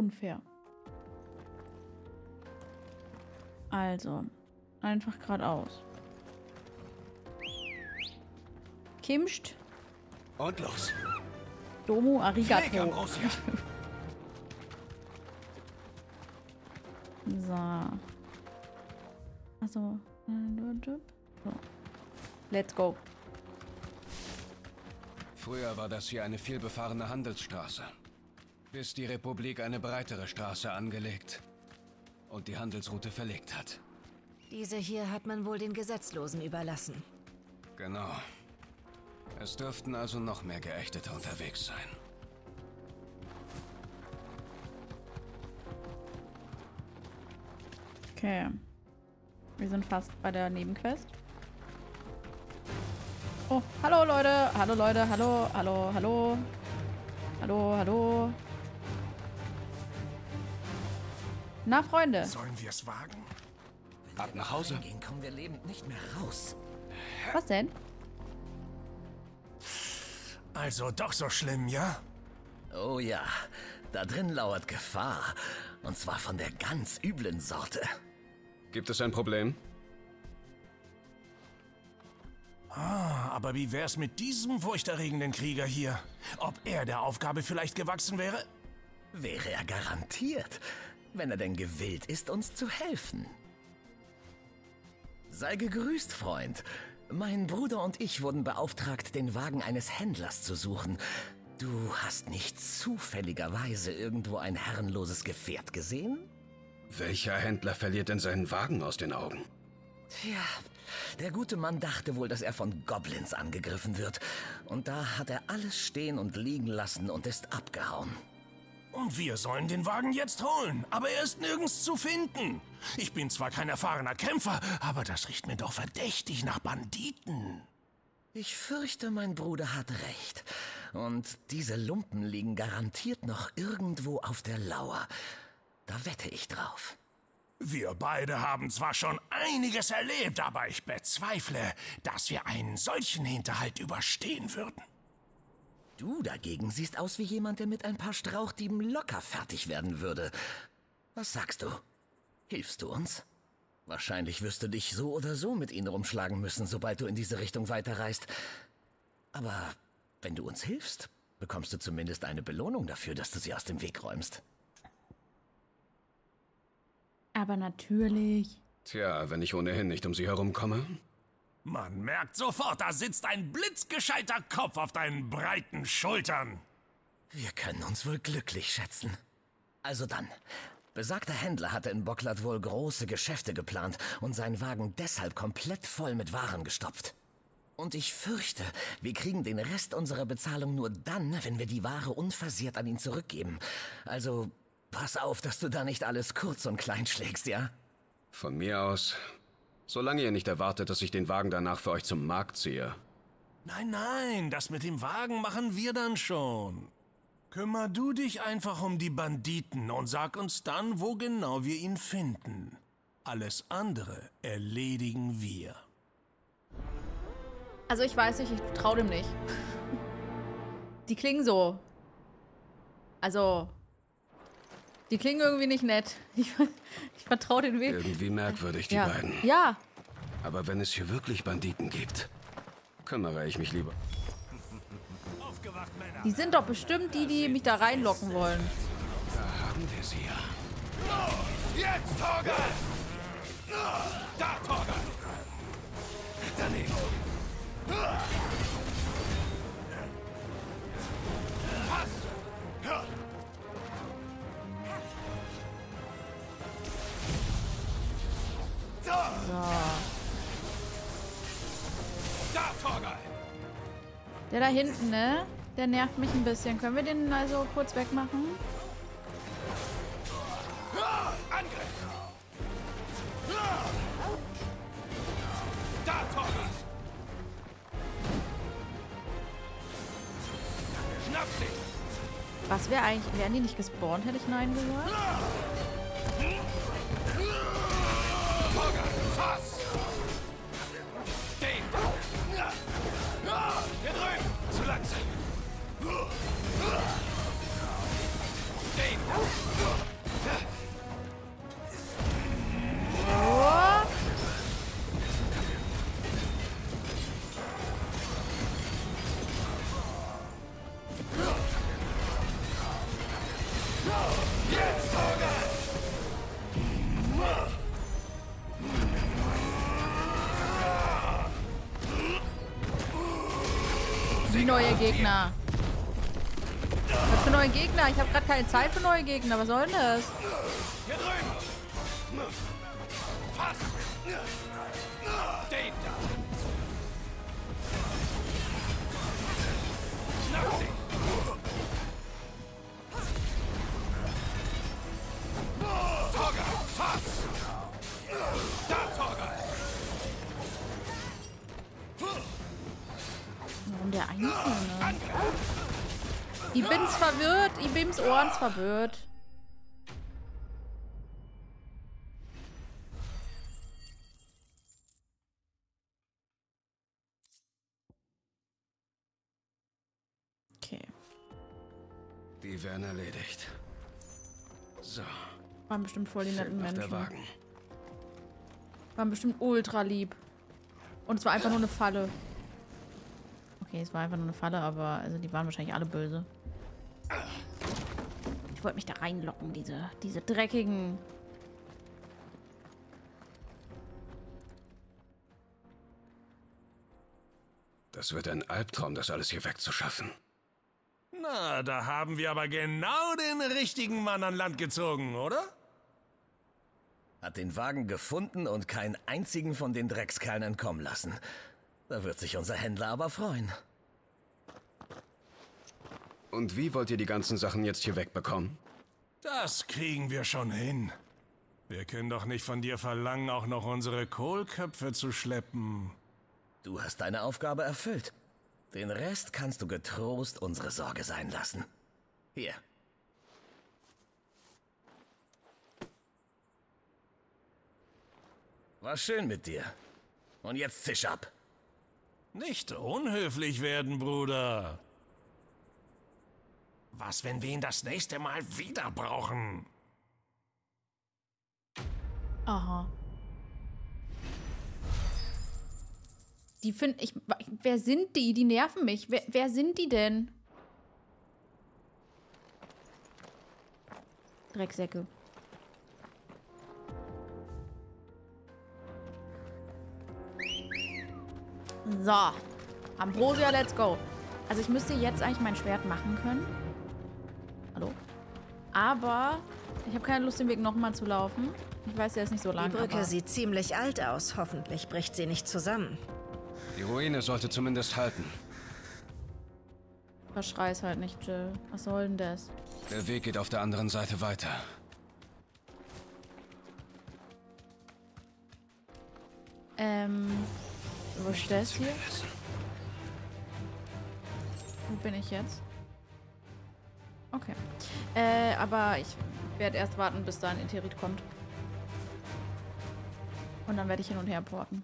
unfair. Also, einfach geradeaus. Kimst. Und los. Domo Arigato. So. Also. So. Let's go. Früher war das hier eine vielbefahrene Handelsstraße. Bis die Republik eine breitere Straße angelegt und die Handelsroute verlegt hat. Diese hier hat man wohl den Gesetzlosen überlassen. Genau. Es dürften also noch mehr Geächtete unterwegs sein. Okay. Wir sind fast bei der Nebenquest. Oh, hallo Leute. Hallo Leute. Hallo, hallo, hallo. Hallo, hallo. Na, Freunde. Sollen wir es wagen? Ab nach Hause. Gehen kommen wir lebend nicht mehr raus. Was denn? Also doch so schlimm, ja? Oh ja, da drin lauert Gefahr. Und zwar von der ganz üblen Sorte. Gibt es ein Problem? Aber wie wär's mit diesem furchterregenden Krieger hier? Ob er der Aufgabe vielleicht gewachsen wäre? Wäre er garantiert, wenn er denn gewillt ist, uns zu helfen. Sei gegrüßt, Freund. Mein Bruder und ich wurden beauftragt, den Wagen eines Händlers zu suchen. Du hast nicht zufälligerweise irgendwo ein herrenloses Gefährt gesehen? Welcher Händler verliert denn seinen Wagen aus den Augen? Tja, der gute Mann dachte wohl, dass er von Goblins angegriffen wird. Und da hat er alles stehen und liegen lassen und ist abgehauen. Und wir sollen den Wagen jetzt holen, aber er ist nirgends zu finden. Ich bin zwar kein erfahrener Kämpfer, aber das riecht mir doch verdächtig nach Banditen. Ich fürchte, mein Bruder hat recht. Und diese Lumpen liegen garantiert noch irgendwo auf der Lauer. Da wette ich drauf. Wir beide haben zwar schon einiges erlebt, aber ich bezweifle, dass wir einen solchen Hinterhalt überstehen würden. Du dagegen siehst aus wie jemand, der mit ein paar Strauchdieben locker fertig werden würde. Was sagst du? Hilfst du uns? Wahrscheinlich wirst du dich so oder so mit ihnen rumschlagen müssen, sobald du in diese Richtung weiterreist. Aber wenn du uns hilfst, bekommst du zumindest eine Belohnung dafür, dass du sie aus dem Weg räumst. Aber natürlich. Tja, wenn ich ohnehin nicht um sie herumkomme. Man merkt sofort, da sitzt ein blitzgescheiter Kopf auf deinen breiten Schultern. Wir können uns wohl glücklich schätzen. Also dann. Besagter Händler hatte in Bocklat wohl große Geschäfte geplant und seinen Wagen deshalb komplett voll mit Waren gestopft. Und ich fürchte, wir kriegen den Rest unserer Bezahlung nur dann, wenn wir die Ware unversehrt an ihn zurückgeben. Also pass auf, dass du da nicht alles kurz und klein schlägst, ja? Von mir aus. Solange ihr nicht erwartet, dass ich den Wagen danach für euch zum Markt ziehe. Nein, nein, das mit dem Wagen machen wir dann schon. Kümmer du dich einfach um die Banditen und sag uns dann, wo genau wir ihn finden. Alles andere erledigen wir. Also ich weiß nicht, ich traue dem nicht. Die klingen so. Also. Die klingen irgendwie nicht nett. Ich, ich vertraue den Weg. Irgendwie merkwürdig, die ja. beiden. Ja. Aber wenn es hier wirklich Banditen gibt, kümmere ich mich lieber. Aufgewacht, Männer! Die sind doch bestimmt die, die mich da reinlocken wollen. Da haben wir sie ja. Jetzt, Torgal! Da, Torgal! Daneben! So. Der da hinten, ne? Der nervt mich ein bisschen. Können wir den also kurz wegmachen? Was wäre eigentlich... Wären die nicht gespawnt, hätte ich Nein gesagt? Torgal, Gegner. Was für neue Gegner? Ich habe gerade keine Zeit für neue Gegner. Was soll denn das? Ich bin's verwirrt. Ich bin's Ohrens verwirrt. Okay. Die werden erledigt. So, Waren bestimmt voll die netten Menschen. Wagen. Waren bestimmt ultra lieb. Und es war einfach nur eine Falle. Okay, es war einfach nur eine Falle, aber also die waren wahrscheinlich alle böse. Ich wollte mich da reinlocken, diese, diese dreckigen. Das wird ein Albtraum, das alles hier wegzuschaffen. Na, da haben wir aber genau den richtigen Mann an Land gezogen, oder? Hat den Wagen gefunden und keinen einzigen von den Dreckskerlen entkommen lassen. Da wird sich unser Händler aber freuen. Und wie wollt ihr die ganzen Sachen jetzt hier wegbekommen? Das kriegen wir schon hin. Wir können doch nicht von dir verlangen, auch noch unsere Kohlköpfe zu schleppen. Du hast deine Aufgabe erfüllt. Den Rest kannst du getrost unsere Sorge sein lassen. Hier. War schön mit dir. Und jetzt zisch ab. Nicht unhöflich werden, Bruder. Was, wenn wir ihn das nächste Mal wieder brauchen? Aha. Die finden ich. Wer sind die? Die nerven mich. Wer, wer sind die denn? Drecksäcke. So. Ambrosia, let's go. Also ich müsste jetzt eigentlich mein Schwert machen können. Aber ich habe keine Lust, den Weg nochmal zu laufen. Ich weiß, der ist nicht so lang. Die Brücke aber sieht ziemlich alt aus. Hoffentlich bricht sie nicht zusammen. Die Ruine sollte zumindest halten. Verschrei's halt nicht, Jill. Was soll denn das? Der Weg geht auf der anderen Seite weiter. Ähm, wo ist das hier? Wo bin ich jetzt? Okay. Äh, aber ich werde erst warten, bis da ein Interit kommt. Und dann werde ich hin und her porten.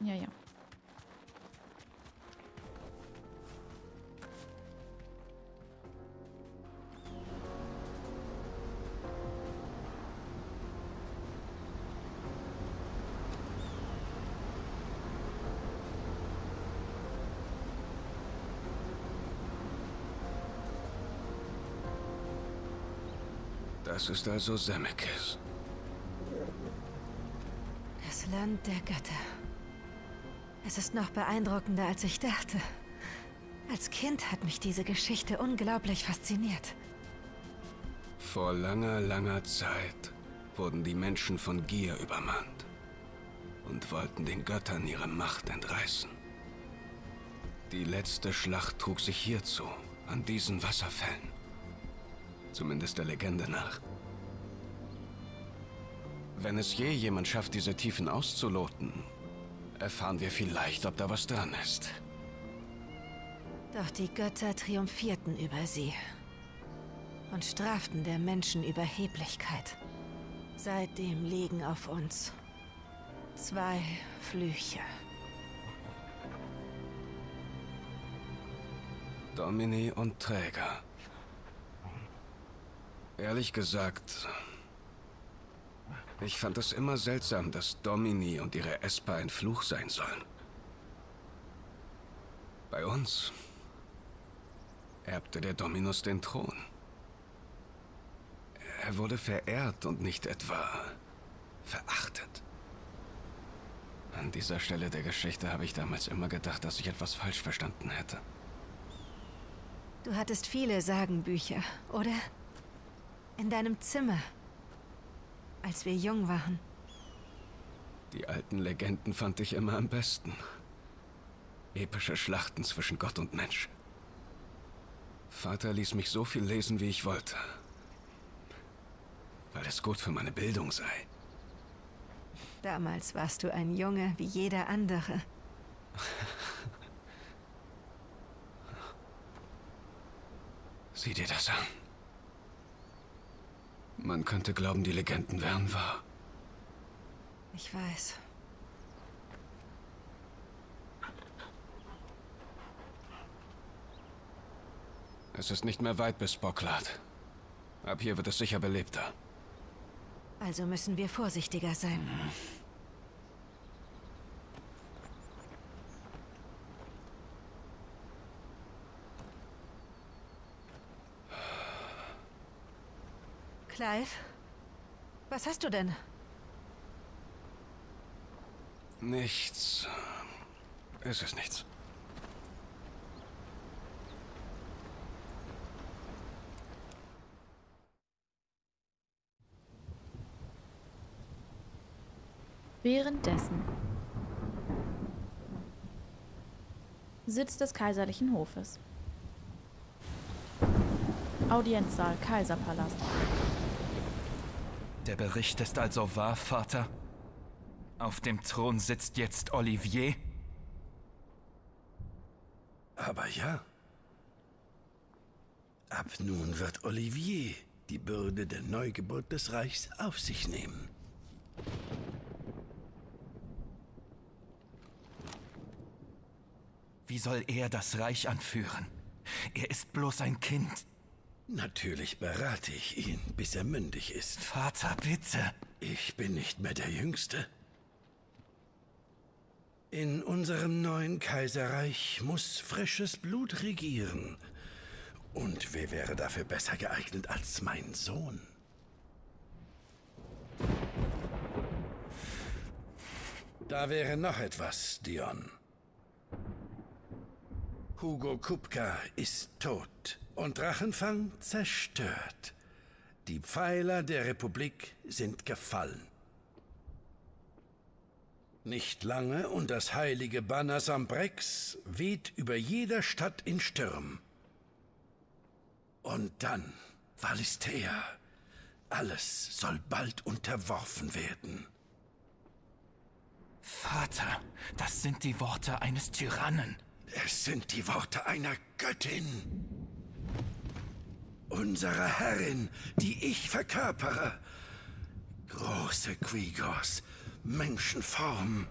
Ja, ja. Das ist also Semekis. Das Land der Götter. Es ist noch beeindruckender, als ich dachte. Als Kind hat mich diese Geschichte unglaublich fasziniert. Vor langer, langer Zeit wurden die Menschen von Gier übermannt und wollten den Göttern ihre Macht entreißen. Die letzte Schlacht trug sich hierzu, an diesen Wasserfällen. Zumindest der Legende nach. Wenn es je jemand schafft, diese Tiefen auszuloten, erfahren wir vielleicht, ob da was dran ist. Doch die Götter triumphierten über sie und straften der Menschen Überheblichkeit. Seitdem liegen auf uns zwei Flüche. Domini und Träger. Ehrlich gesagt, ich fand es immer seltsam, dass Domini und ihre Esper ein Fluch sein sollen. Bei uns erbte der Dominus den Thron. Er wurde verehrt und nicht etwa verachtet. An dieser Stelle der Geschichte habe ich damals immer gedacht, dass ich etwas falsch verstanden hätte. Du hattest viele Sagenbücher, oder? In deinem Zimmer. Als wir jung waren. Die alten Legenden fand ich immer am besten. Epische Schlachten zwischen Gott und Mensch. Vater ließ mich so viel lesen, wie ich wollte. Weil es gut für meine Bildung sei. Damals warst du ein Junge wie jeder andere. Sieh dir das an. Man könnte glauben, die Legenden wären wahr. Ich weiß. Es ist nicht mehr weit bis Bocklad. Ab hier wird es sicher belebter. Also müssen wir vorsichtiger sein. Clive? Was hast du denn? Nichts. Es ist nichts. Währenddessen. Sitz des kaiserlichen Hofes. Audienzsaal, Kaiserpalast. Der Bericht ist also wahr, Vater? Auf dem Thron sitzt jetzt Olivier? Aber ja. Ab nun wird Olivier die Bürde der Neugeburt des Reichs auf sich nehmen. Wie soll er das Reich anführen? Er ist bloß ein Kind. Natürlich berate ich ihn, bis er mündig ist. Vater, bitte. Ich bin nicht mehr der Jüngste. In unserem neuen Kaiserreich muss frisches Blut regieren. Und wer wäre dafür besser geeignet als mein Sohn? Da wäre noch etwas, Dion. Hugo Kupka ist tot und Drachenfang zerstört. Die Pfeiler der Republik sind gefallen. Nicht lange und das heilige Banner Sambrex weht über jeder Stadt in Stürm. Und dann Valistea. Alles soll bald unterworfen werden. Vater, das sind die Worte eines Tyrannen. Es sind die Worte einer Göttin. Unserer Herrin, die ich verkörpere. Große Quigos, Menschenform.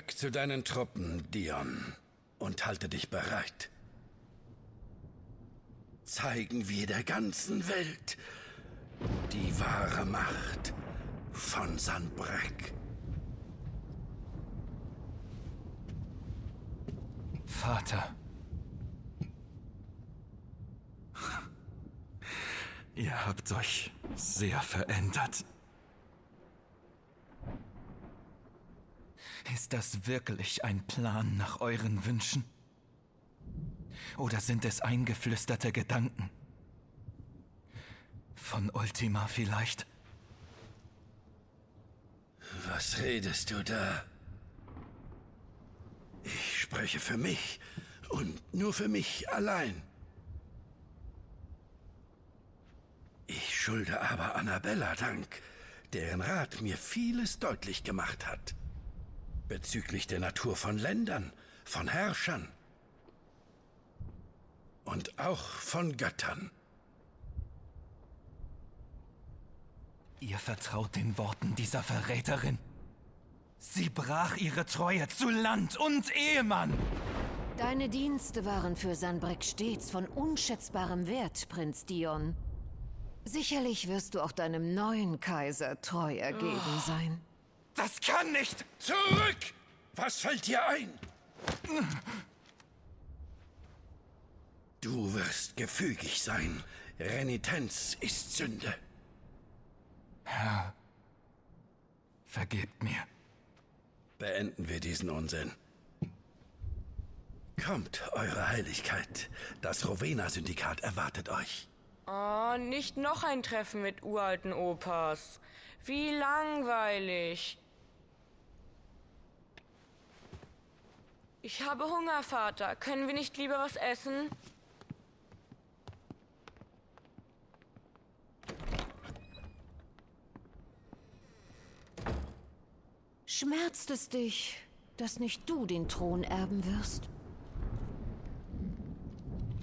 Zurück zu deinen Truppen, Dion, und halte dich bereit. Zeigen wir der ganzen Welt die wahre Macht von Sanbreck. Vater. Ihr habt euch sehr verändert. Ist das wirklich ein Plan nach euren Wünschen? Oder sind es eingeflüsterte Gedanken? Von Ultima vielleicht? Was redest du da? Ich spreche für mich und nur für mich allein. Ich schulde aber Annabella Dank, deren Rat mir vieles deutlich gemacht hat. Bezüglich der Natur von Ländern, von Herrschern und auch von Göttern. Ihr vertraut den Worten dieser Verräterin? Sie brach ihre Treue zu Land und Ehemann. Deine Dienste waren für Sanbrek stets von unschätzbarem Wert, Prinz Dion. Sicherlich wirst du auch deinem neuen Kaiser treu ergeben sein. Das kann nicht! Zurück! Was fällt dir ein? Du wirst gefügig sein. Renitenz ist Sünde. Herr, vergebt mir. Beenden wir diesen Unsinn. Kommt, Eure Heiligkeit. Das Rowena-Syndikat erwartet euch. Oh, nicht noch ein Treffen mit uralten Opas. Wie langweilig. Ich habe Hunger, Vater. Können wir nicht lieber was essen? Schmerzt es dich, dass nicht du den Thron erben wirst?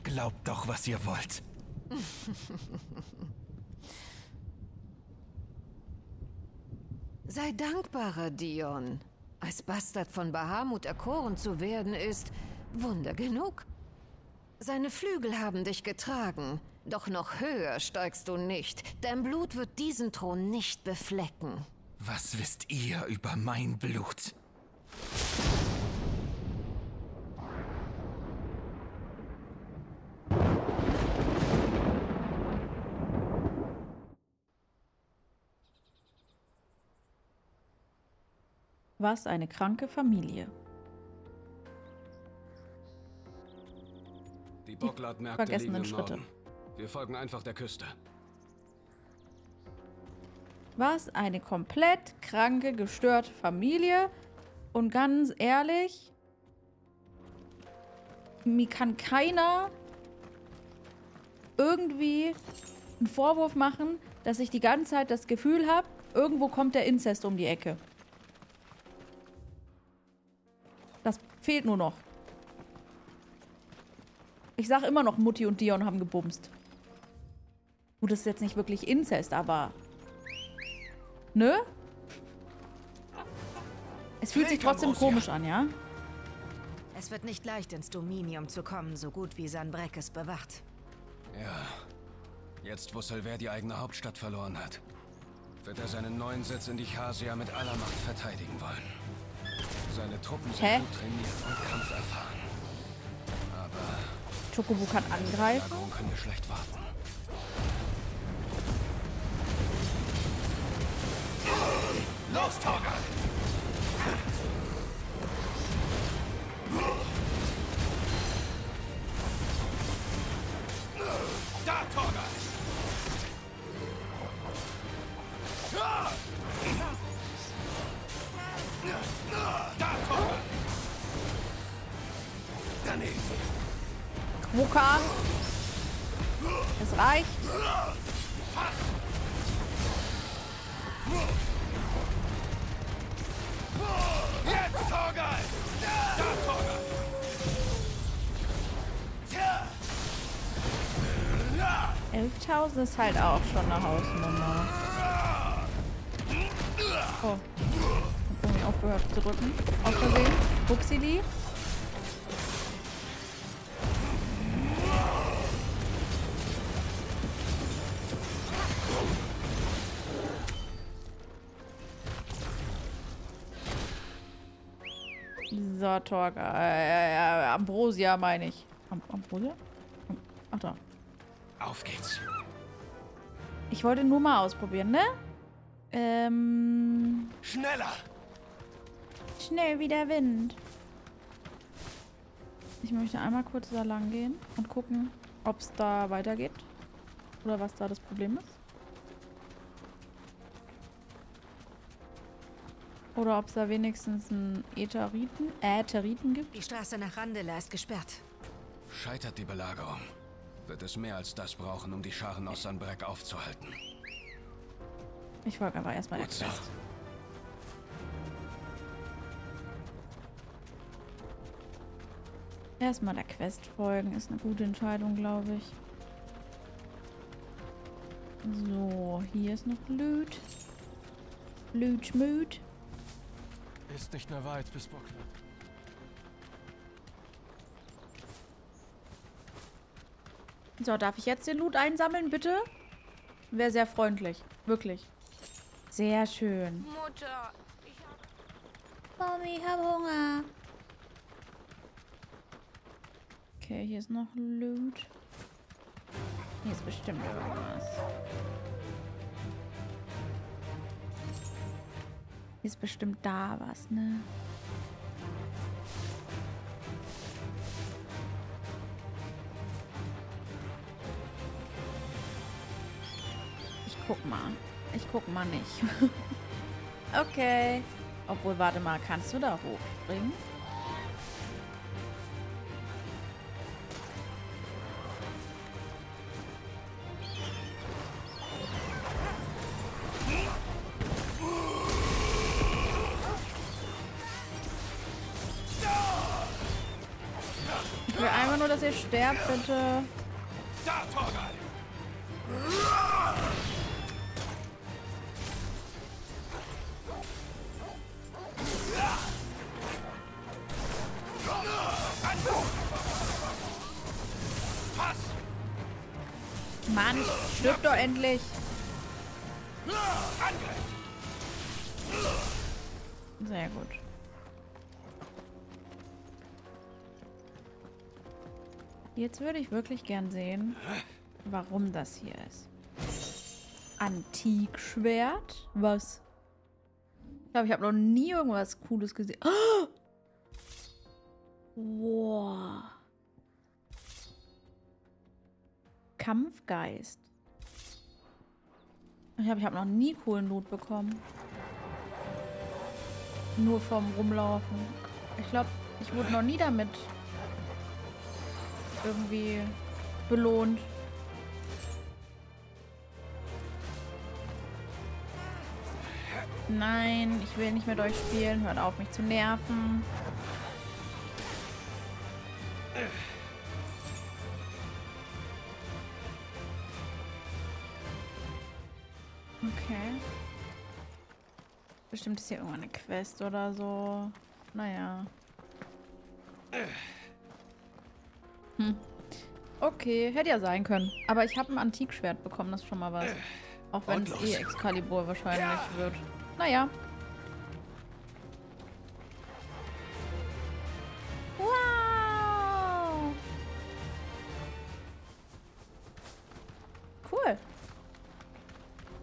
Glaubt doch, was ihr wollt. Sei dankbarer, Dion. Als Bastard von Bahamut erkoren zu werden, ist Wunder genug. Seine Flügel haben dich getragen, doch noch höher steigst du nicht. Dein Blut wird diesen Thron nicht beflecken. Was wisst ihr über mein Blut? Was eine kranke Familie. Die Bockladmärkte vergessenen Schritte. Norden. Wir folgen einfach der Küste. Was eine komplett kranke, gestörte Familie. Und ganz ehrlich, mir kann keiner irgendwie einen Vorwurf machen, dass ich die ganze Zeit das Gefühl habe, irgendwo kommt der Inzest um die Ecke. Fehlt nur noch. Ich sag immer noch, Mutti und Dion haben gebumst. Gut, das ist jetzt nicht wirklich Inzest, aber... Ne? Es fühlt sich trotzdem komisch an, ja? Es wird nicht leicht, ins Dominium zu kommen, so gut wie Sanbrek es bewacht. Ja. Jetzt, wo Selver die eigene Hauptstadt verloren hat, wird er seinen neuen Sitz in die Chasia mit aller Macht verteidigen wollen. Seine Truppen sind Hä? gut trainiert und kampferfahren. Aber Chocobo kann angreifen. Können wir schlecht warten. Los, Torgal! Da, Torgal! Daneben! Quokka. Es reicht. Jetzt, Torgal! Da, Torgal! 11.000 ist halt auch schon eine Hausnummer. Oh. Hab irgendwie aufgehört zu drücken. Aus Versehen. Buxili. So, Torga. Äh, äh, Ambrosia meine ich. Am Ambrosia? Am- Ach da. Auf geht's. Ich wollte nur mal ausprobieren, ne? Ähm. Schneller! Schnell wie der Wind. Ich möchte einmal kurz da lang gehen und gucken, ob es da weitergeht. Oder was da das Problem ist. Oder ob es da wenigstens einen Ätheriten, Ätheriten gibt. Die Straße nach Randela ist gesperrt. Scheitert die Belagerung, wird es mehr als das brauchen, um die Scharen aus Sanbrek aufzuhalten. Ich folge einfach erstmal der so. Quest. Erstmal der Quest folgen ist eine gute Entscheidung, glaube ich. So, hier ist noch Loot. Loot, Schmüt. Ist nicht mehr weit bis Bockland. So, darf ich jetzt den Loot einsammeln, bitte? Wäre sehr freundlich. Wirklich. Sehr schön. Mutter, Mami, ich hab Hunger. Okay, hier ist noch Loot. Hier ist bestimmt irgendwas. Ist bestimmt da was, ne? Ich guck mal. Ich guck mal nicht. okay. Obwohl, warte mal, kannst du da hochspringen? Sterbt, bitte. Jetzt würde ich wirklich gern sehen, warum das hier ist. Antikschwert? Was? Ich glaube, ich habe noch nie irgendwas Cooles gesehen. Oh! Wow. Kampfgeist. Ich habe ich hab noch nie coolen Loot bekommen. Nur vom Rumlaufen. Ich glaube, ich wurde noch nie damit irgendwie belohnt. Nein, ich will nicht mit euch spielen. Hört auf, mich zu nerven. Okay. Bestimmt ist hier irgendwann eine Quest oder so. Naja. Hm. Okay, hätte ja sein können. Aber ich habe ein Antikschwert bekommen, das ist schon mal was. Auch wenn Und es los. eh Excalibur wahrscheinlich wird. Naja. Wow! Cool.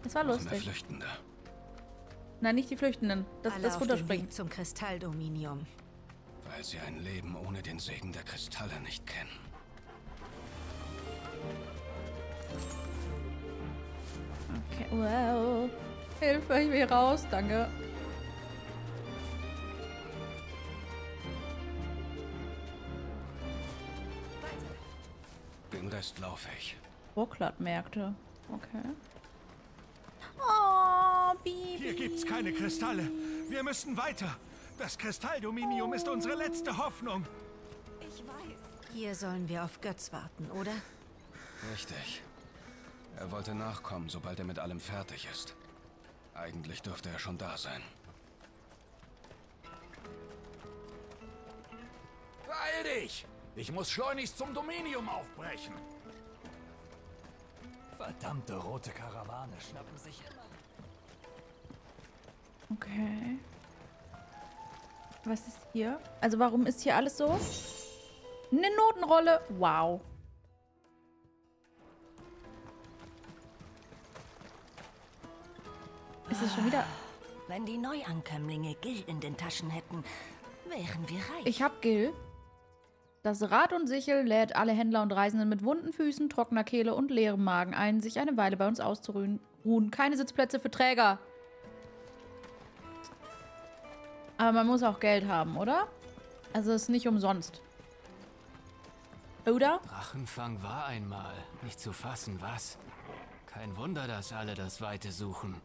Das war lustig. Flüchtende? Nein, nicht die Flüchtenden. Das, Alle das Runterspringen. Zum Kristalldominium. Weil sie ein Leben ohne den Segen der Kristalle nicht kennen. Wow. Hilfe, ich will raus, danke. Den Rest laufe ich. Burklat-Märkte. Okay. Oh, Bibi. Hier gibt's keine Kristalle. Wir müssen weiter. Das Kristalldominium ist unsere letzte Hoffnung. Ich weiß. Hier sollen wir auf Götz warten, oder? Richtig. Er wollte nachkommen, sobald er mit allem fertig ist. Eigentlich dürfte er schon da sein. Beeil dich! Ich muss schleunigst zum Dominium aufbrechen. Verdammte rote Karawane schnappen sich immer. Okay. Was ist hier? Also warum ist hier alles so? Eine Notenrolle. Wow. Ist es schon wieder... Wenn die Neuankömmlinge Gil in den Taschen hätten, wären wir reich. Ich hab Gil. Das Rad und Sichel lädt alle Händler und Reisenden mit wunden Füßen, trockener Kehle und leerem Magen ein, sich eine Weile bei uns auszuruhen. Ruhen. Keine Sitzplätze für Träger. Aber man muss auch Geld haben, oder? Also es ist nicht umsonst. Oder? Drachenfang war einmal. Nicht zu fassen, was? Kein Wunder, dass alle das Weite suchen.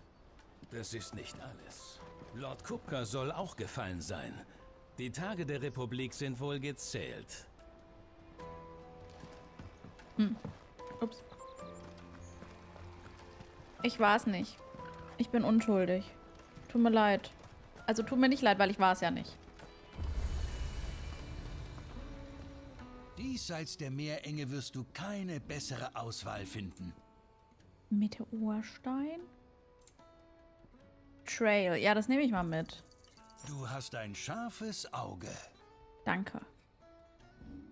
Das ist nicht alles. Lord Kupka soll auch gefallen sein. Die Tage der Republik sind wohl gezählt. Ups. Ich war's nicht. Ich bin unschuldig. Tut mir leid. Also tut mir nicht leid, weil ich war es ja nicht. Diesseits der Meerenge wirst du keine bessere Auswahl finden. Meteorstein? Trail. Ja, das nehme ich mal mit. Du hast ein scharfes Auge. Danke.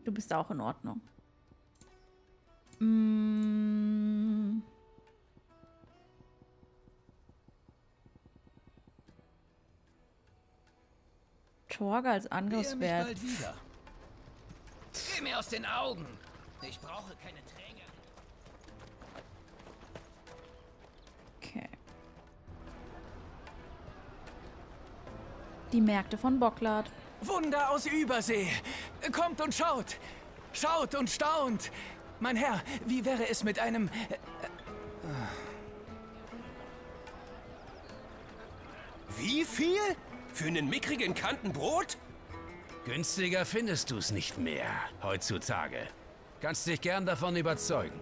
Du bist auch in Ordnung. Mm. Torge als Angriffswert. Geh mir aus den Augen. Ich brauche keine Träger. Die Märkte von Bocklard. Wunder aus Übersee. Kommt und schaut. Schaut und staunt. Mein Herr, wie wäre es mit einem... äh, Wie viel? Für einen mickrigen Kanten Brot? Günstiger findest du es nicht mehr heutzutage. Kannst dich gern davon überzeugen.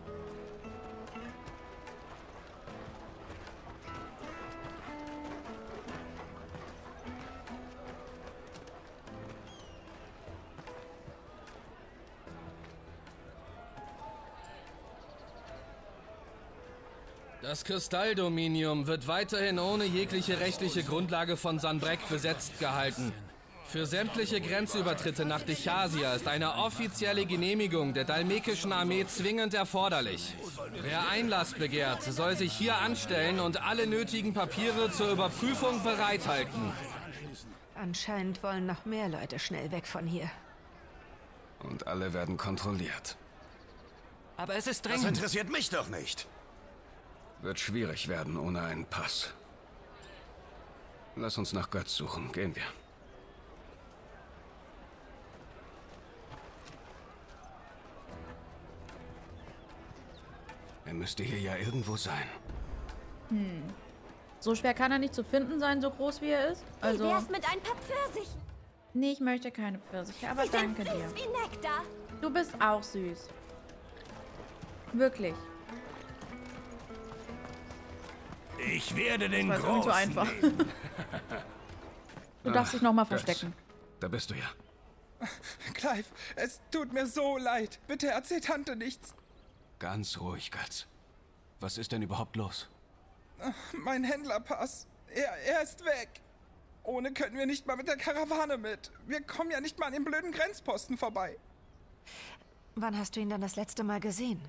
Das Kristalldominium wird weiterhin ohne jegliche rechtliche Grundlage von Sanbreck besetzt gehalten. Für sämtliche Grenzübertritte nach Dechasia ist eine offizielle Genehmigung der dalmekischen Armee zwingend erforderlich. Wer Einlass begehrt, soll sich hier anstellen und alle nötigen Papiere zur Überprüfung bereithalten. Anscheinend wollen noch mehr Leute schnell weg von hier. Und alle werden kontrolliert. Aber es ist Das dringend. interessiert mich doch nicht. Wird schwierig werden ohne einen Pass. Lass uns nach Götz suchen. Gehen wir. Er müsste hier ja irgendwo sein. Hm. So schwer kann er nicht zu finden sein, so groß wie er ist. Also. Wie wär's mit ein paar Pfirsichen? Nee, ich möchte keine Pfirsiche, aber Sie sind danke süß dir. wie Nektar. Du bist auch süß. Wirklich. Ich werde den Das war so Großen einfach. nehmen. Du darfst dich noch mal Götz, verstecken. Da bist du ja. Clive, es tut mir so leid. Bitte erzähl Tante nichts. Ganz ruhig, Götz. Was ist denn überhaupt los? Mein Händlerpass. Er, er ist weg. Ohne können wir nicht mal mit der Karawane mit. Wir kommen ja nicht mal an den blöden Grenzposten vorbei. Wann hast du ihn dann das letzte Mal gesehen?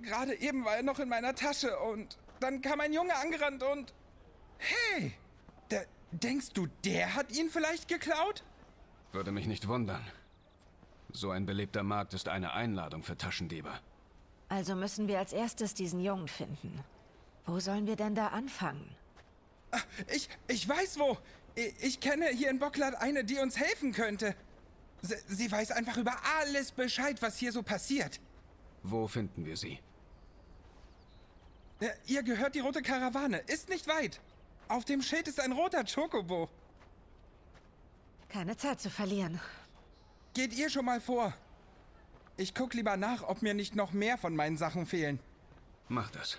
Gerade eben war er noch in meiner Tasche und dann kam ein Junge angerannt und... Hey! Der, denkst du, der hat ihn vielleicht geklaut? Würde mich nicht wundern. So ein belebter Markt ist eine Einladung für Taschendiebe. Also müssen wir als erstes diesen Jungen finden. Wo sollen wir denn da anfangen? Ich, ich weiß wo. Ich, ich kenne hier in Bocklad eine, die uns helfen könnte. Sie, sie weiß einfach über alles Bescheid, was hier so passiert. Wo finden wir sie? Ja, Ihr gehört die rote Karawane. Ist nicht weit. Auf dem Schild ist ein roter Chocobo. Keine Zeit zu verlieren. Geht ihr schon mal vor. Ich guck lieber nach, ob mir nicht noch mehr von meinen Sachen fehlen. Mach das.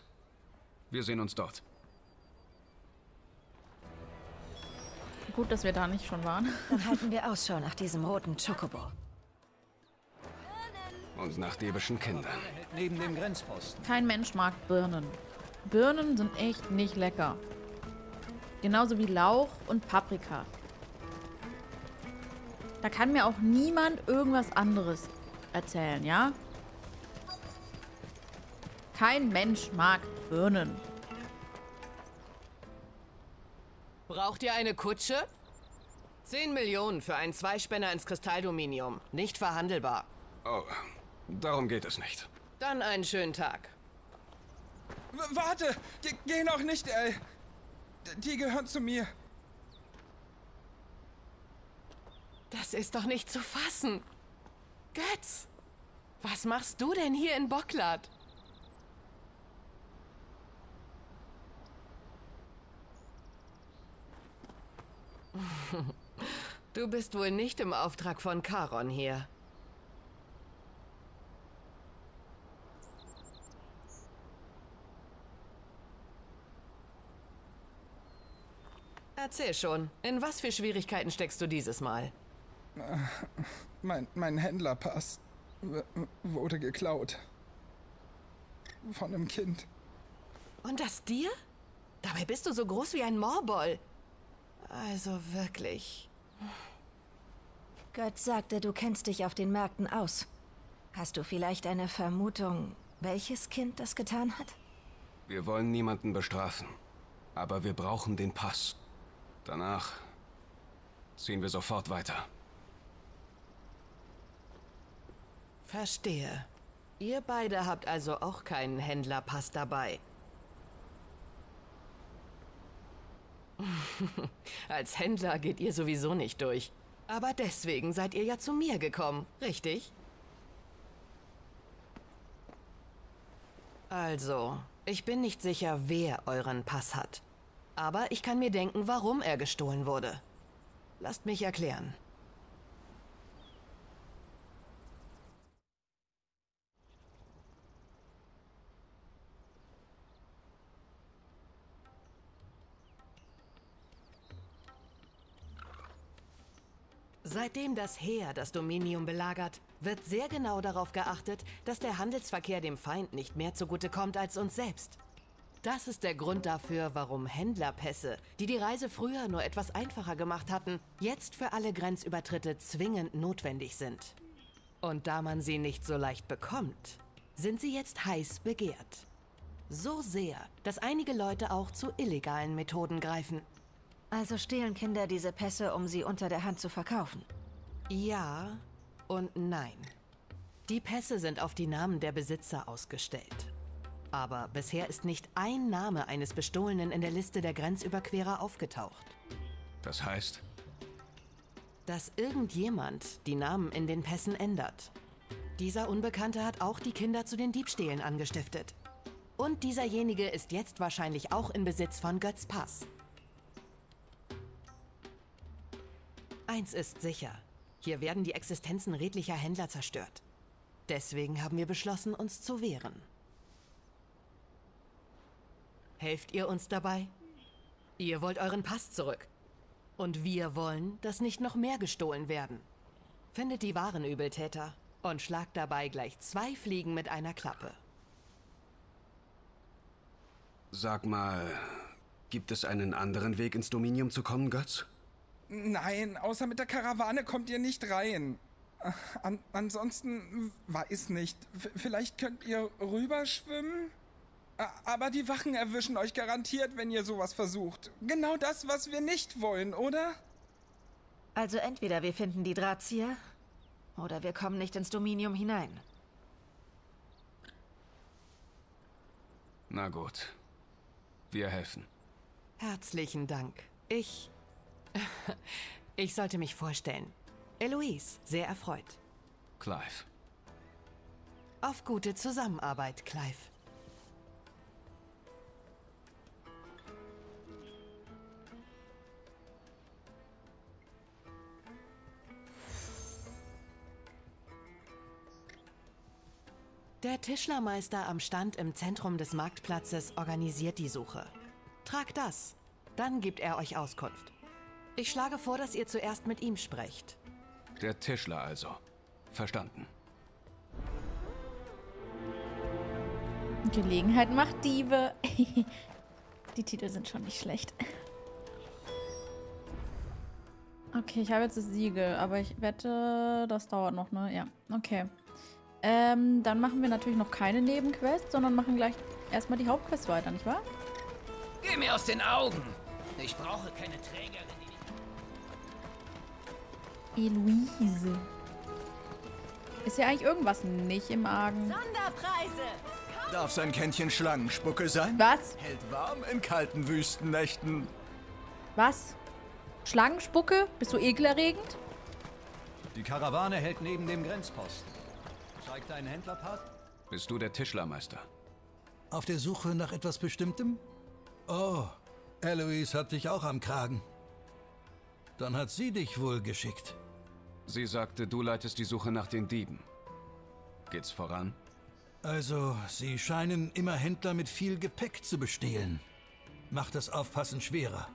Wir sehen uns dort. Gut, dass wir da nicht schon waren. Dann halten wir Ausschau nach diesem roten Chocobo. Und nach diebischen Kindern. Neben dem Grenzposten. Kein Mensch mag Birnen. Birnen sind echt nicht lecker. Genauso wie Lauch und Paprika. Da kann mir auch niemand irgendwas anderes erzählen, ja? Kein Mensch mag Birnen. Braucht ihr eine Kutsche? 10 Millionen für einen Zweispänner ins Kristalldominium. Nicht verhandelbar. Oh, darum geht es nicht. Dann einen schönen Tag. W warte! Ge geh noch nicht, ey! D die gehören zu mir. Das ist doch nicht zu fassen. Götz, was machst du denn hier in Bocklad? Du bist wohl nicht im Auftrag von Charon hier. Erzähl schon, in was für Schwierigkeiten steckst du dieses Mal? Mein, mein Händlerpass wurde geklaut. Von einem Kind. Und das dir? Dabei bist du so groß wie ein Morboll. Also wirklich. Götz sagte, du kennst dich auf den Märkten aus. Hast du vielleicht eine Vermutung, welches Kind das getan hat? Wir wollen niemanden bestrafen. Aber wir brauchen den Pass. Danach ziehen wir sofort weiter. Verstehe. Ihr beide habt also auch keinen Händlerpass dabei. Als Händler geht ihr sowieso nicht durch. Aber deswegen seid ihr ja zu mir gekommen, richtig? Also, ich bin nicht sicher, wer euren Pass hat. Aber ich kann mir denken, warum er gestohlen wurde. Lasst mich erklären. Seitdem das Heer das Dominium belagert, wird sehr genau darauf geachtet, dass der Handelsverkehr dem Feind nicht mehr zugutekommt als uns selbst. Das ist der Grund dafür, warum Händlerpässe, die die Reise früher nur etwas einfacher gemacht hatten, jetzt für alle Grenzübertritte zwingend notwendig sind. Und da man sie nicht so leicht bekommt, sind sie jetzt heiß begehrt. So sehr, dass einige Leute auch zu illegalen Methoden greifen. Also stehlen Kinder diese Pässe, um sie unter der Hand zu verkaufen. Ja und nein. Die Pässe sind auf die Namen der Besitzer ausgestellt. Aber bisher ist nicht ein Name eines Bestohlenen in der Liste der Grenzüberquerer aufgetaucht. Das heißt, Dass irgendjemand die Namen in den Pässen ändert. Dieser Unbekannte hat auch die Kinder zu den Diebstählen angestiftet. Und dieserjenige ist jetzt wahrscheinlich auch in Besitz von Götz Pass. Eins ist sicher. Hier werden die Existenzen redlicher Händler zerstört. Deswegen haben wir beschlossen, uns zu wehren. Helft ihr uns dabei? Ihr wollt euren Pass zurück. Und wir wollen, dass nicht noch mehr gestohlen werden. Findet die wahren Übeltäter und schlagt dabei gleich zwei Fliegen mit einer Klappe. sag mal, gibt es einen anderen Weg ins Dominium zu kommen, Götz? Nein, außer mit der Karawane kommt ihr nicht rein. An ansonsten weiß nicht. V vielleicht könnt ihr rüberschwimmen? Aber die Wachen erwischen euch garantiert, wenn ihr sowas versucht. Genau das, was wir nicht wollen, oder? Also entweder wir finden die Drahtzieher oder wir kommen nicht ins Dominium hinein. Na gut. Wir helfen. Herzlichen Dank. Ich. Ich sollte mich vorstellen. Eloise, sehr erfreut. Clive. Auf gute Zusammenarbeit, Clive. Der Tischlermeister am Stand im Zentrum des Marktplatzes organisiert die Suche. Tragt das, dann gibt er euch Auskunft. Ich schlage vor, dass ihr zuerst mit ihm sprecht. Der Tischler also. Verstanden. Gelegenheit macht Diebe. Die Titel sind schon nicht schlecht. Okay, ich habe jetzt das Siegel, aber ich wette, das dauert noch, ne? Ja, okay. Ähm, dann machen wir natürlich noch keine Nebenquests, sondern machen gleich erstmal die Hauptquest weiter, nicht wahr? Geh mir aus den Augen! Ich brauche keine Trägerin, die Eloise. Ist ja eigentlich irgendwas nicht im Argen? Sonderpreise! Darf sein Kännchen Schlangenspucke sein? Was? Hält warm in kalten Wüstennächten. Was? Schlangenspucke? Bist du ekelerregend? Die Karawane hält neben dem Grenzposten. Zeig deinen Händlerpass. Bist du der Tischlermeister? Auf der Suche nach etwas Bestimmtem? Oh, Eloise hat dich auch am Kragen. Dann hat sie dich wohl geschickt. Sie sagte, du leitest die Suche nach den Dieben. Geht's voran? Also, sie scheinen immer Händler mit viel Gepäck zu bestehlen. Macht das Aufpassen schwerer.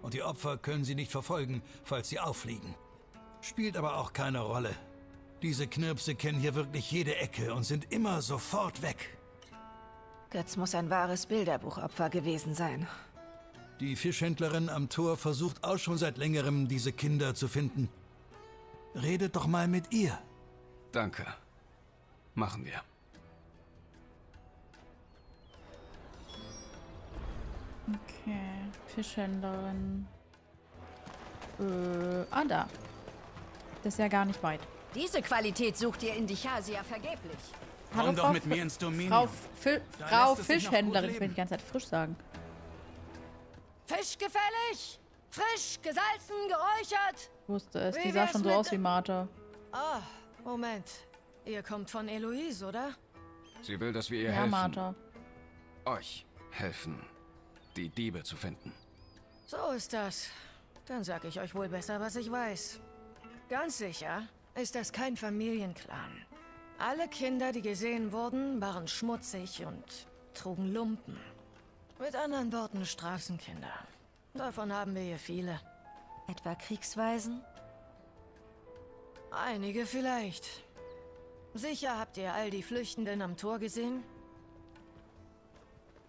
Und die Opfer können sie nicht verfolgen, falls sie auffliegen. Spielt aber auch keine Rolle. Diese Knirpse kennen hier wirklich jede Ecke und sind immer sofort weg. Götz muss ein wahres Bilderbuchopfer gewesen sein. Die Fischhändlerin am Tor versucht auch schon seit längerem, diese Kinder zu finden. Redet doch mal mit ihr. Danke. Machen wir. Okay, Fischhändlerin. Äh, ah, da. Das ist ja gar nicht weit. Diese Qualität sucht ihr in Dichasia vergeblich. Komm doch Frau mit mir ins Dominion. Frau, Fi Da Frau Fischhändlerin, ich will die ganze Zeit frisch sagen. Fisch gefällig! Frisch, gesalzen, geräuchert! Ich wusste es, die sah schon so aus wie Martha. Ah, Moment. Ihr kommt von Eloise, oder? Sie will, dass wir ihr Ja, helfen. Martha. Euch helfen, die Diebe zu finden. So ist das. Dann sag ich euch wohl besser, was ich weiß. Ganz sicher ist das kein Familienclan. Alle Kinder, die gesehen wurden, waren schmutzig und trugen Lumpen. Mit anderen Worten Straßenkinder. Davon haben wir hier viele. Etwa Kriegsweisen? Einige vielleicht. Sicher habt ihr all die Flüchtenden am Tor gesehen?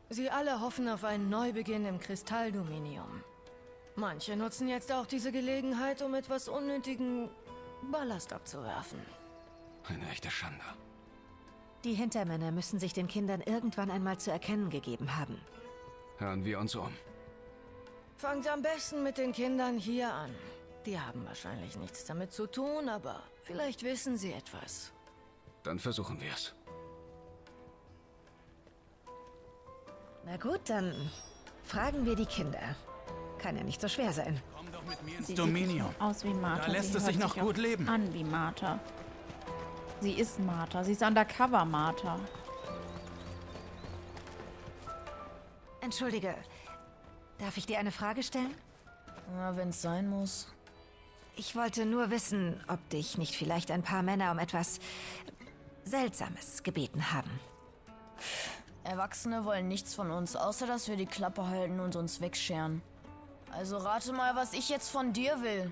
Sie alle hoffen auf einen Neubeginn im Kristalldominium. Manche nutzen jetzt auch diese Gelegenheit, um etwas unnötigen Ballast abzuwerfen. Eine echte Schande. Die Hintermänner müssen sich den Kindern irgendwann einmal zu erkennen gegeben haben. Hören wir uns um. Fangt am besten mit den Kindern hier an. Die haben wahrscheinlich nichts damit zu tun, aber vielleicht wissen sie etwas. Dann versuchen wir es. Na gut, dann fragen wir die Kinder. Kann ja nicht so schwer sein. Ins Sie Dominion. aus wie Martha. Da lässt Sie es sich noch auch gut leben. An wie Martha. Sie ist Martha. Sie ist undercover Martha. Entschuldige, darf ich dir eine Frage stellen? Na, wenn's sein muss. Ich wollte nur wissen, ob dich nicht vielleicht ein paar Männer um etwas Seltsames gebeten haben. Erwachsene wollen nichts von uns, außer dass wir die Klappe halten und uns wegscheren. Also rate mal, was ich jetzt von dir will.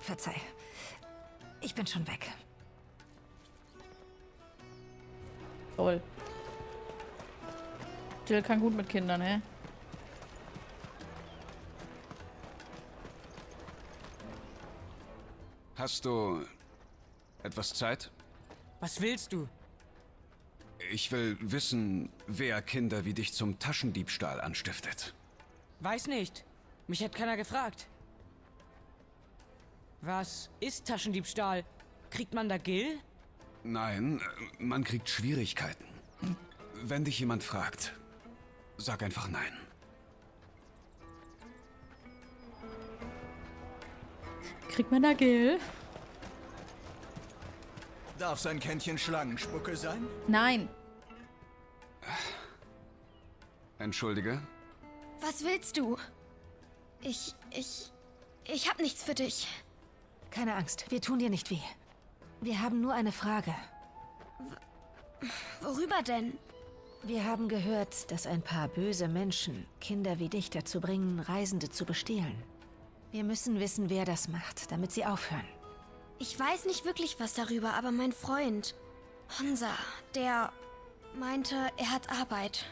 Verzeih. Ich bin schon weg. Toll. Jill kann gut mit Kindern, hä? Hast du etwas Zeit? Was willst du? Ich will wissen, wer Kinder wie dich zum Taschendiebstahl anstiftet. Weiß nicht. Mich hat keiner gefragt. Was ist Taschendiebstahl? Kriegt man da Gill? Nein, man kriegt Schwierigkeiten. Wenn dich jemand fragt, sag einfach nein. Kriegt man da Gil? Darf sein Kännchen Schlangenspucke sein? Nein. Entschuldige? Was willst du? Ich, ich, ich hab nichts für dich. Keine Angst, wir tun dir nicht weh. Wir haben nur eine Frage. Worüber denn? Wir haben gehört, dass ein paar böse Menschen Kinder wie dich dazu bringen, Reisende zu bestehlen. Wir müssen wissen, wer das macht, damit sie aufhören. Ich weiß nicht wirklich was darüber, aber mein Freund, Hansa, der meinte, er hat Arbeit.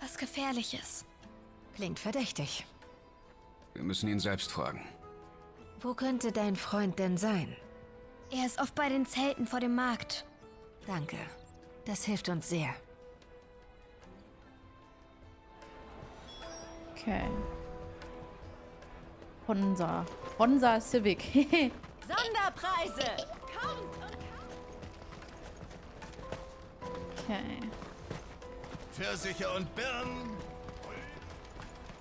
Was Gefährliches. Klingt verdächtig. Wir müssen ihn selbst fragen. Wo könnte dein Freund denn sein? Er ist oft bei den Zelten vor dem Markt. Danke. Das hilft uns sehr. Okay. Honsa. Honsa Civic. Sonderpreise! Kommt und okay. Pfirsiche und Birnen.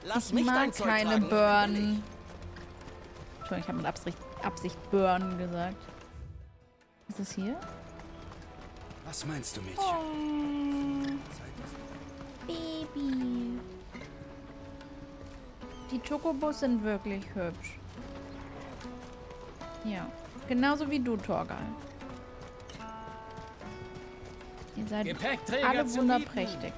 Ich mag keine Burn. Entschuldigung, ich habe mit Absicht, Absicht Burn gesagt. Ist es hier? Was meinst du, Mädchen? Oh. Baby. Die Chocobos sind wirklich hübsch. Ja. Genauso wie du, Torgal. Ihr seid alle zu wunderprächtig.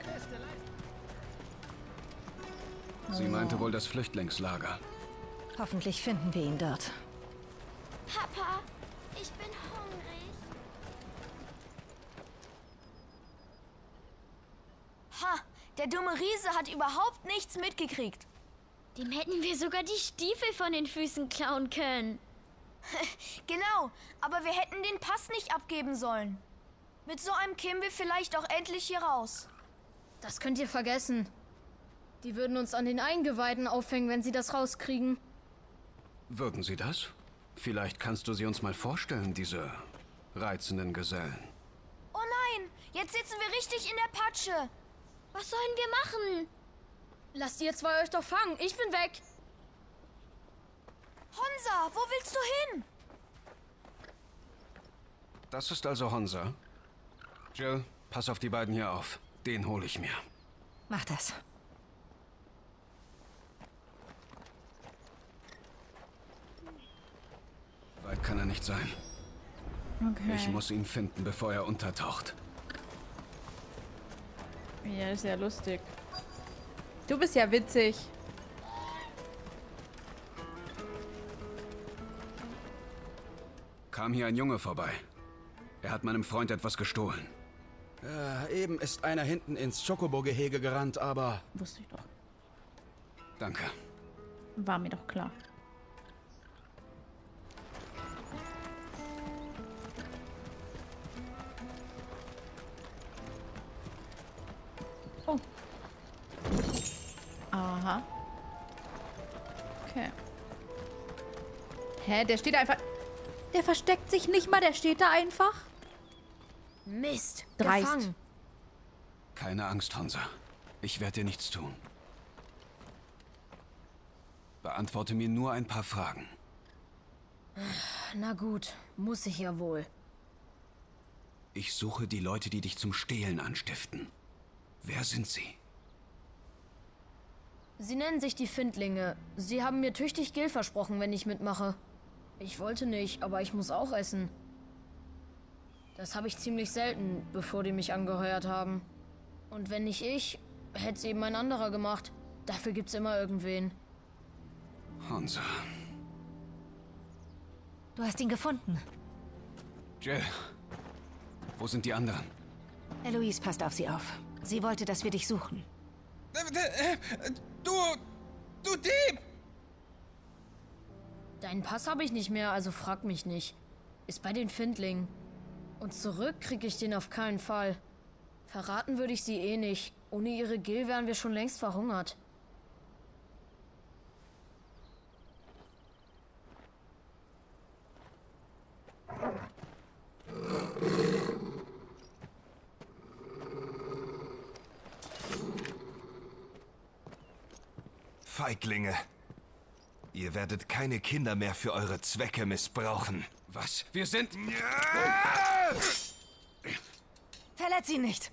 Sie meinte wohl das Flüchtlingslager. Hoffentlich finden wir ihn dort. Papa, ich bin hungrig. Ha, der dumme Riese hat überhaupt nichts mitgekriegt. Dem hätten wir sogar die Stiefel von den Füßen klauen können. genau, aber wir hätten den Pass nicht abgeben sollen. Mit so einem kämen wir vielleicht auch endlich hier raus. Das könnt ihr vergessen. Die würden uns an den Eingeweiden aufhängen, wenn sie das rauskriegen. Würden Sie das? Vielleicht kannst du sie uns mal vorstellen, diese reizenden Gesellen. Oh nein, jetzt sitzen wir richtig in der Patsche. Was sollen wir machen? Lasst ihr zwei euch doch fangen. Ich bin weg. Honsa, wo willst du hin? Das ist also Honsa. Jill, pass auf die beiden hier auf. Den hole ich mir. Mach das. Weit kann er nicht sein. Okay. Ich muss ihn finden, bevor er untertaucht. Ja, ist ja lustig. Du bist ja witzig. Kam hier ein Junge vorbei. Er hat meinem Freund etwas gestohlen. Ja, eben ist einer hinten ins Chocobo-Gehege gerannt, aber... Wusste ich doch. Danke. War mir doch klar. Aha. Okay. Hä, der steht einfach... Der versteckt sich nicht mal, der steht da einfach. Mist, Dreist. gefangen. Keine Angst, Honsa. Ich werde dir nichts tun. Beantworte mir nur ein paar Fragen. Na gut, muss ich ja wohl. Ich suche die Leute, die dich zum Stehlen anstiften. Wer sind sie? Sie nennen sich die Findlinge. Sie haben mir tüchtig Geld versprochen, wenn ich mitmache. Ich wollte nicht, aber ich muss auch essen. Das habe ich ziemlich selten, bevor die mich angeheuert haben. Und wenn nicht ich, hätte es eben ein anderer gemacht. Dafür gibt's immer irgendwen. Honsa. Du hast ihn gefunden. Jill. Wo sind die anderen? Eloise passt auf sie auf. Sie wollte, dass wir dich suchen. Du, du Dieb! Deinen Pass habe ich nicht mehr, also frag mich nicht. Ist bei den Findlingen. Und zurück krieg ich den auf keinen Fall. Verraten würde ich sie eh nicht. Ohne ihre Gil wären wir schon längst verhungert. Feiglinge. Ihr werdet keine Kinder mehr für eure Zwecke missbrauchen. Was? Wir sind... Verletz ihn nicht.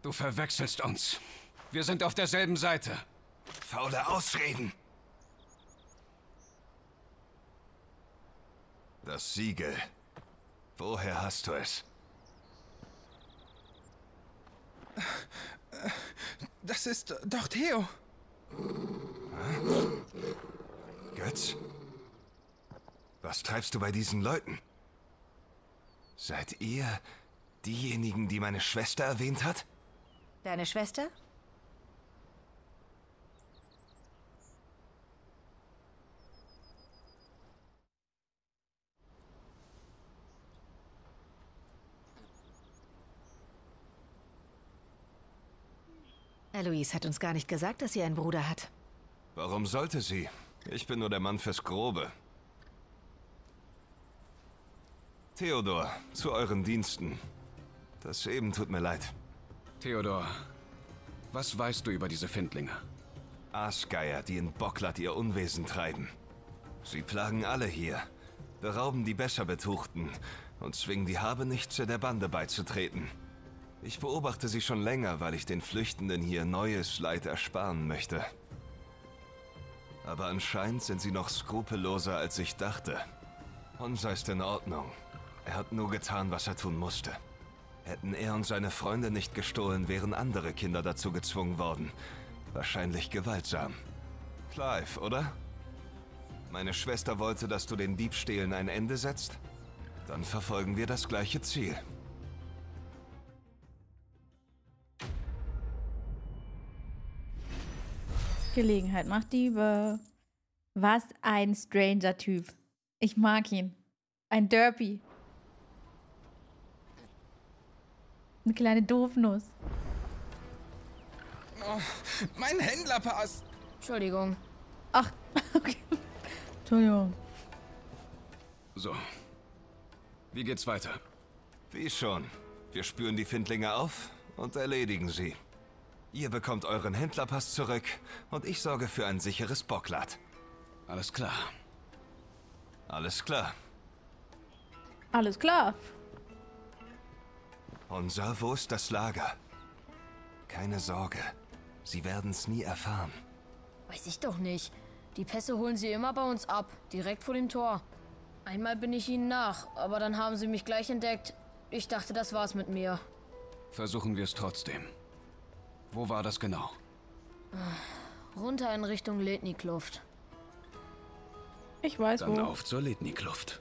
Du verwechselst uns. Wir sind auf derselben Seite. Faule Ausreden. Das Siegel. Woher hast du es? Das ist doch Theo. Götz? Was treibst du bei diesen Leuten? Seid ihr diejenigen, die meine Schwester erwähnt hat? Deine Schwester? Eloise hat uns gar nicht gesagt, dass sie einen Bruder hat. Warum sollte sie? Ich bin nur der Mann fürs Grobe. Theodor, zu euren Diensten. Das eben tut mir leid. Theodor, was weißt du über diese Findlinge? Aasgeier, die in Bocklat ihr Unwesen treiben. Sie plagen alle hier, berauben die besser Betuchten und zwingen die Habenichtse der Bande beizutreten. Ich beobachte sie schon länger, weil ich den Flüchtenden hier neues Leid ersparen möchte. Aber anscheinend sind sie noch skrupelloser, als ich dachte. Honsa ist in Ordnung. Er hat nur getan, was er tun musste. Hätten er und seine Freunde nicht gestohlen, wären andere Kinder dazu gezwungen worden. Wahrscheinlich gewaltsam. Clive, oder? Meine Schwester wollte, dass du den Diebstählen ein Ende setzt? Dann verfolgen wir das gleiche Ziel. Gelegenheit macht Diebe. Was ein stranger Typ. Ich mag ihn. Ein Derpy. Eine kleine Doofnuss. Oh, mein Händlerpass. Entschuldigung. Ach, okay. Entschuldigung. So. Wie geht's weiter? Wie schon. Wir spüren die Findlinge auf und erledigen sie. Ihr bekommt euren Händlerpass zurück und ich sorge für ein sicheres Bocklad. Alles klar. Alles klar. Alles klar. Unser, wo ist das Lager? Keine Sorge. Sie werden's nie erfahren. Weiß ich doch nicht. Die Pässe holen sie immer bei uns ab, direkt vor dem Tor. Einmal bin ich ihnen nach, aber dann haben sie mich gleich entdeckt. Ich dachte, das war's mit mir. Versuchen wir es trotzdem. Wo war das genau? Runter in Richtung Letni-Kluft. Ich weiß Dann wo. auf zur Letni-Kluft.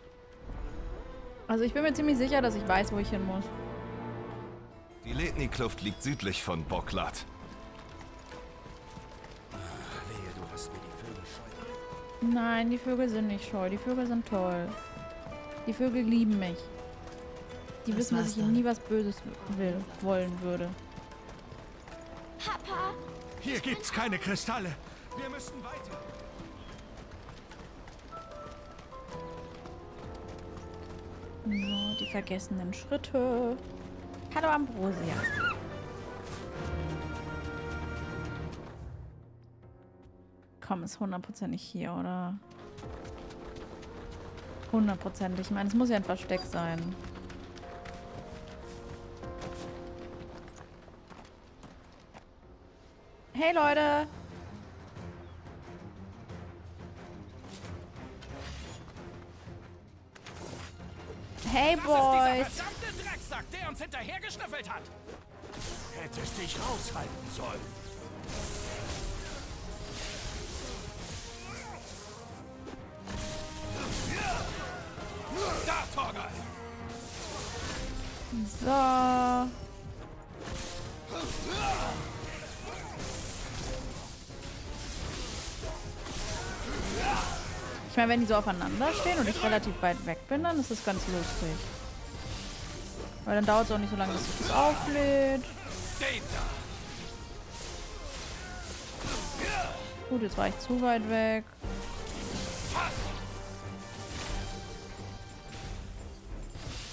Also ich bin mir ziemlich sicher, dass ich weiß, wo ich hin muss. Die Letni-Kluft liegt südlich von Bocklad. Wehe, du hast mir die Vögel scheu. Nein, die Vögel sind nicht scheu. Die Vögel sind toll. Die Vögel lieben mich. Die Das wissen, dass ich ihnen dann. nie was Böses will, wollen würde. Papa, Hier gibt's keine Kristalle. Wir müssen weiter. So, die vergessenen Schritte. Hallo Ambrosia. Komm, ist hundertprozentig hier, oder? Hundertprozentig. Ich meine, es muss ja ein Versteck sein. Hey Leute! Hey Das Boys! ist dieser verdammte Drecksack, der uns hinterhergeschnüffelt hat. Hättest dich raushalten sollen. Da, Torgal! So. Meine, wenn die so aufeinander stehen und ich relativ weit weg bin, dann ist das ganz lustig. Weil dann dauert es auch nicht so lange, bis sich das auflädt. Gut, jetzt war ich zu weit weg.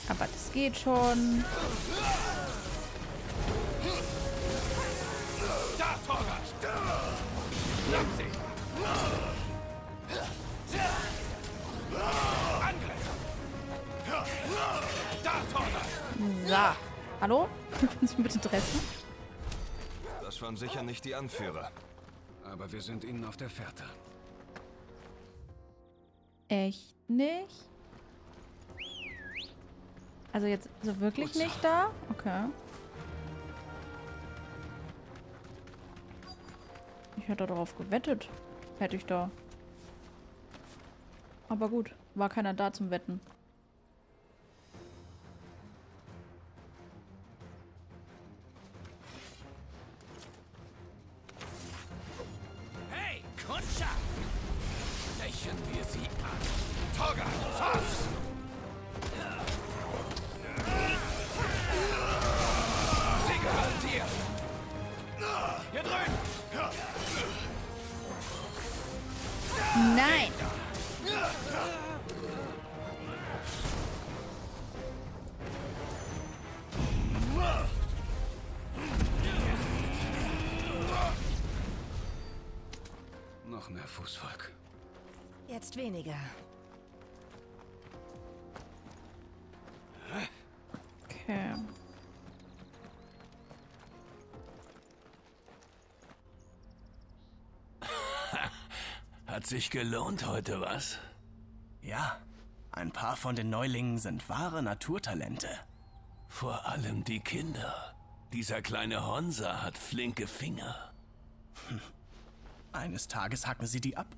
Aber das geht schon. So. Hallo? Du mich bitte treffen? Das waren sicher nicht die Anführer. Aber wir sind ihnen auf der Fährte. Echt nicht? Also jetzt so wirklich nicht da? Okay. Ich hätte darauf gewettet. Hätte ich da. Aber gut, war keiner da zum Wetten. Hat sich gelohnt heute, was? Ja, ein paar von den Neulingen sind wahre Naturtalente. Vor allem die Kinder. Dieser kleine Honsa hat flinke Finger. Eines Tages hacken sie die ab.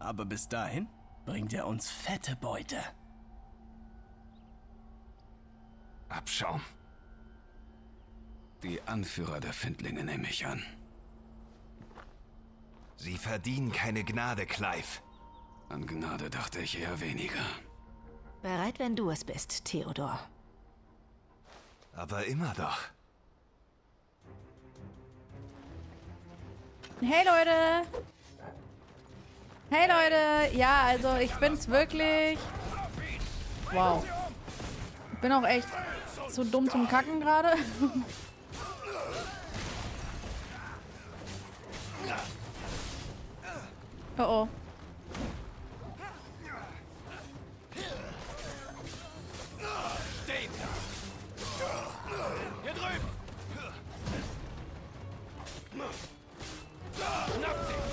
Aber bis dahin bringt er uns fette Beute. Abschaum. Die Anführer der Findlinge nehme ich an. Sie verdienen keine Gnade, Clive. An Gnade dachte ich eher weniger. Bereit, wenn du es bist, Theodor. Aber immer doch. Hey Leute! Hey Leute! Ja, also ich bin's wirklich... Wow. Ich bin auch echt zu dumm zum Kacken gerade. oh oh.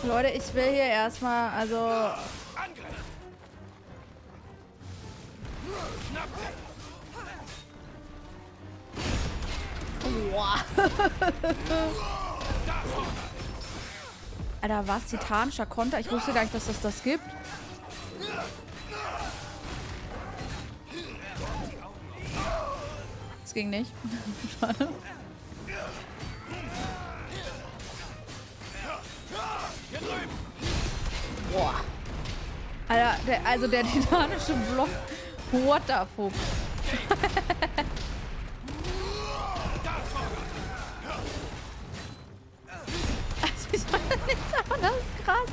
Leute, ich will hier erstmal, also... Boah. Alter, was? Titanischer Konter? Ich wusste gar nicht, dass es das gibt. Das ging nicht. Boah. Alter, der, also der titanische Block. What the fuck? ich meine nichts anderes krass.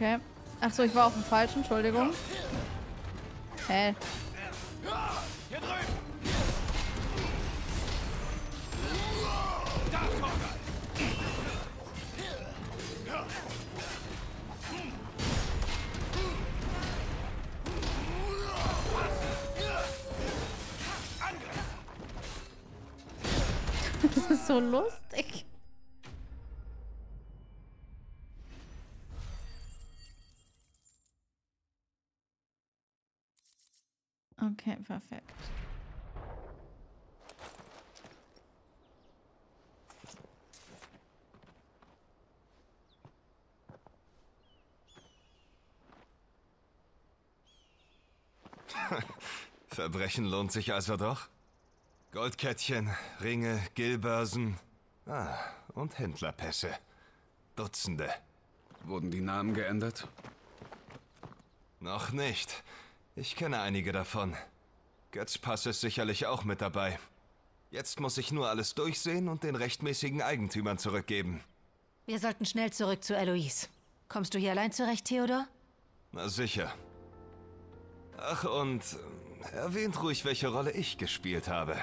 Okay. Ach so, ich war auf dem falschen, Entschuldigung. Hä? Verbrechen lohnt sich also doch? Goldkettchen, Ringe, Gilbörsen. Ah, und Händlerpässe. Dutzende. Wurden die Namen geändert? Noch nicht. Ich kenne einige davon. Götzpass ist sicherlich auch mit dabei. Jetzt muss ich nur alles durchsehen und den rechtmäßigen Eigentümern zurückgeben. Wir sollten schnell zurück zu Eloise. Kommst du hier allein zurecht, Theodor? Na sicher. Ach, und erwähnt ruhig, welche Rolle ich gespielt habe.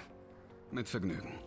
Mit Vergnügen.